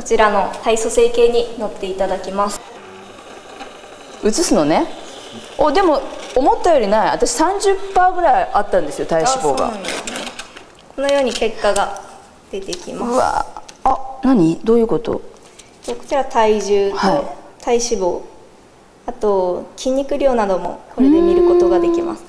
こちらの体組成計に乗っていただきます。移すのね？おでも思ったよりない。私30%ぐらいあったんですよ体脂肪が。このように結果が出てきます。うわ。あ何？どういうこと？こちら体重と体脂肪、はい、あと筋肉量などもこれで見ることができます。